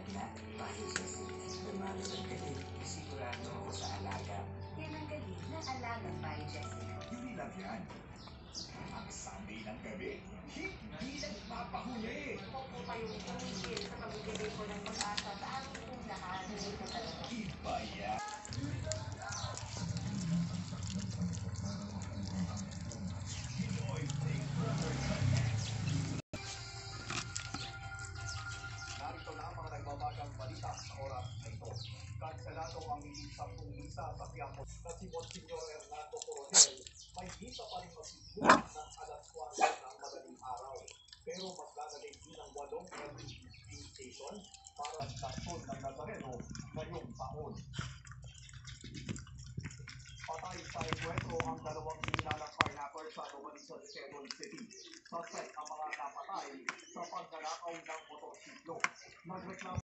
Huwag na, pasususin Lumalabag ka din. Sigurado ako sa alaga. Yan ang galing na alaga by Jessica. Yun lang yan. Kanselado ang higit sampung misa sa Quiapo na si Monsignor Hernando Coronel may misa pa rin masibulan ng alas 4 ng madaling araw. Pero maglalagay din ng walong LPG station para sa stasyon ng Nazareno ngayong taon. Patay sa enkwentro ang dalawang sinilalang pineapple sa Romanison, Quezon City. Suspect ang mga napatay sa pagnanakaw ng motorsiklo. Nagreklamo